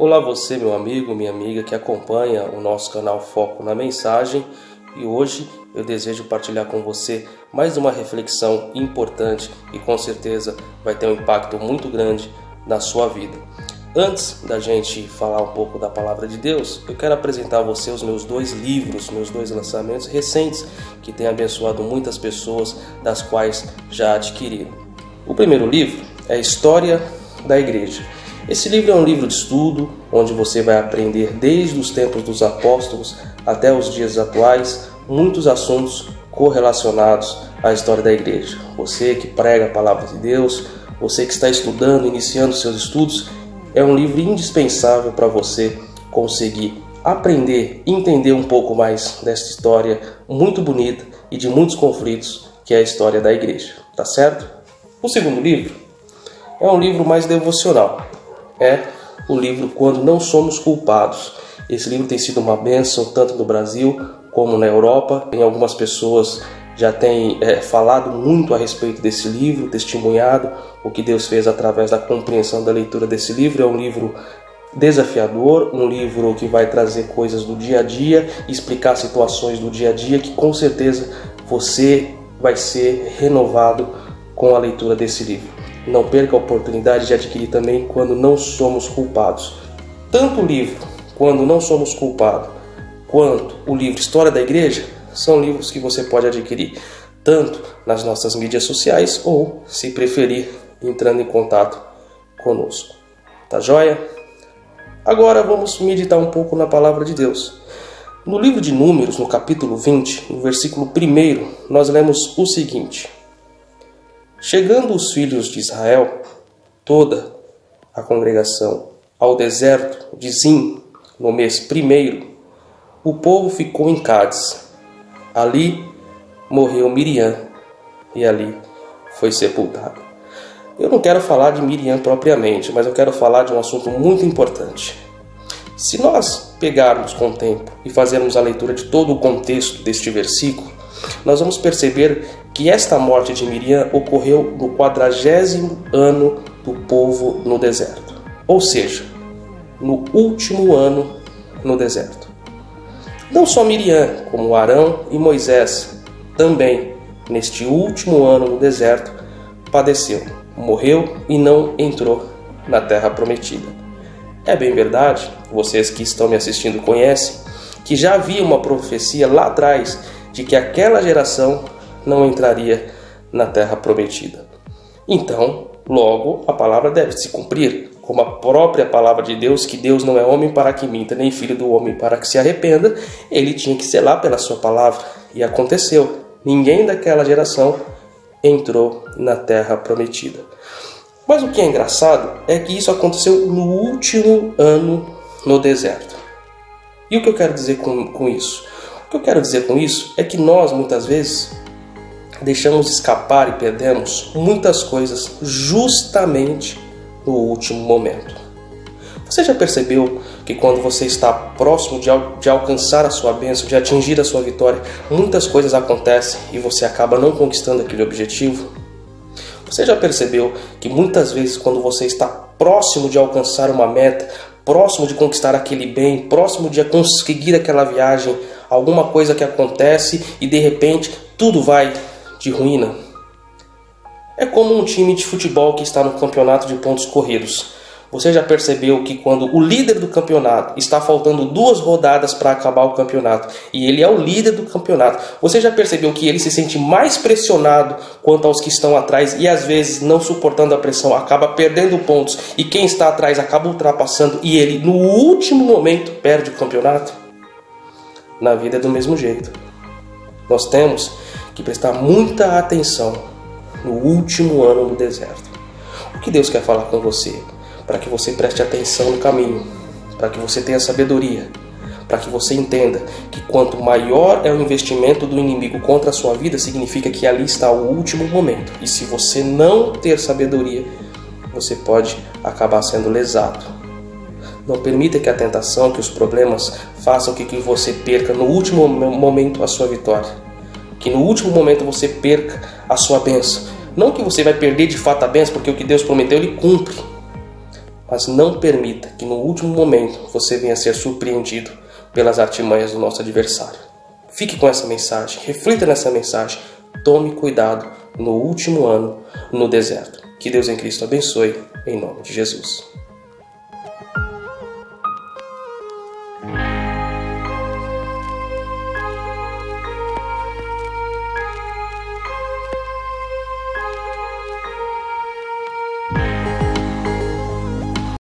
Olá você, meu amigo, minha amiga que acompanha o nosso canal Foco na Mensagem e hoje eu desejo partilhar com você mais uma reflexão importante e com certeza vai ter um impacto muito grande na sua vida. Antes da gente falar um pouco da palavra de Deus, eu quero apresentar a você os meus dois livros, meus dois lançamentos recentes que têm abençoado muitas pessoas, das quais já adquiriram. O primeiro livro é História da Igreja esse livro é um livro de estudo onde você vai aprender desde os tempos dos apóstolos até os dias atuais muitos assuntos correlacionados à história da igreja. Você que prega a palavra de Deus, você que está estudando, iniciando seus estudos, é um livro indispensável para você conseguir aprender entender um pouco mais desta história muito bonita e de muitos conflitos que é a história da igreja, tá certo? O segundo livro é um livro mais devocional é o livro Quando Não Somos Culpados. Esse livro tem sido uma bênção tanto no Brasil como na Europa. Em algumas pessoas já têm é, falado muito a respeito desse livro, testemunhado o que Deus fez através da compreensão da leitura desse livro. É um livro desafiador, um livro que vai trazer coisas do dia a dia, explicar situações do dia a dia que com certeza você vai ser renovado com a leitura desse livro. Não perca a oportunidade de adquirir também quando não somos culpados. Tanto o livro Quando Não Somos Culpados quanto o livro História da Igreja são livros que você pode adquirir tanto nas nossas mídias sociais ou, se preferir, entrando em contato conosco. Tá joia? Agora vamos meditar um pouco na palavra de Deus. No livro de Números, no capítulo 20, no versículo 1, nós lemos o seguinte: Chegando os filhos de Israel, toda a congregação, ao deserto de Zim, no mês primeiro, o povo ficou em Cádiz. Ali morreu Miriam e ali foi sepultado. Eu não quero falar de Miriam propriamente, mas eu quero falar de um assunto muito importante. Se nós pegarmos com o tempo e fazermos a leitura de todo o contexto deste versículo, nós vamos perceber que esta morte de Miriam ocorreu no quadragésimo ano do povo no deserto, ou seja, no último ano no deserto. Não só Miriam, como Arão e Moisés, também neste último ano no deserto, padeceu, morreu e não entrou na terra prometida. É bem verdade, vocês que estão me assistindo conhecem, que já havia uma profecia lá atrás de que aquela geração não entraria na terra prometida. Então, logo, a palavra deve se cumprir, como a própria palavra de Deus, que Deus não é homem para que minta, nem filho do homem para que se arrependa, ele tinha que zelar pela sua palavra. E aconteceu. Ninguém daquela geração entrou na terra prometida. Mas o que é engraçado é que isso aconteceu no último ano no deserto. E o que eu quero dizer com, com isso? O que eu quero dizer com isso é que nós, muitas vezes, deixamos escapar e perdemos muitas coisas justamente no último momento. Você já percebeu que quando você está próximo de, de alcançar a sua bênção, de atingir a sua vitória, muitas coisas acontecem e você acaba não conquistando aquele objetivo? Você já percebeu que muitas vezes, quando você está próximo de alcançar uma meta, próximo de conquistar aquele bem, próximo de conseguir aquela viagem, alguma coisa que acontece e de repente tudo vai de ruína. É como um time de futebol que está no campeonato de pontos corridos. Você já percebeu que quando o líder do campeonato está faltando duas rodadas para acabar o campeonato e ele é o líder do campeonato, você já percebeu que ele se sente mais pressionado quanto aos que estão atrás e às vezes não suportando a pressão acaba perdendo pontos e quem está atrás acaba ultrapassando e ele no último momento perde o campeonato? Na vida é do mesmo jeito. Nós temos que prestar muita atenção no último ano do deserto. O que Deus quer falar com você? Para que você preste atenção no caminho, para que você tenha sabedoria, para que você entenda que quanto maior é o investimento do inimigo contra a sua vida, significa que ali está o último momento. E se você não ter sabedoria, você pode acabar sendo lesado. Não permita que a tentação, que os problemas façam que você perca no último momento a sua vitória que no último momento você perca a sua bênção. Não que você vai perder de fato a bênção, porque o que Deus prometeu ele cumpre. mas não permita que no último momento você venha a ser surpreendido pelas artimanhas do nosso adversário. Fique com essa mensagem, reflita nessa mensagem, tome cuidado no último ano no deserto. Que Deus em Cristo abençoe, em nome de Jesus.